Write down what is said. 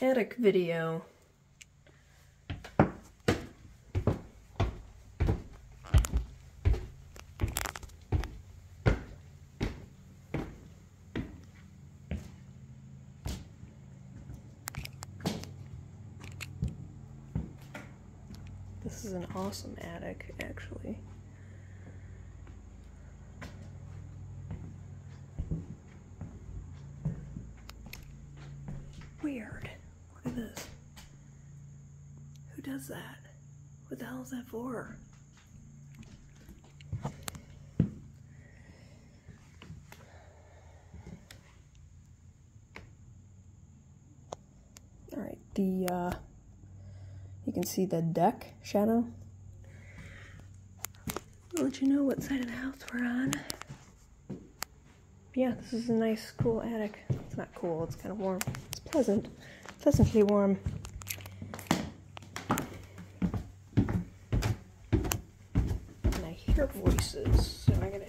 attic video. This is an awesome attic, actually. Weird. Does that? What the hell is that for? Alright, the, uh, you can see the deck shadow. I'll let you know what side of the house we're on. But yeah, this is a nice, cool attic. It's not cool, it's kind of warm. It's pleasant, pleasantly warm. Voices, so I gotta check time.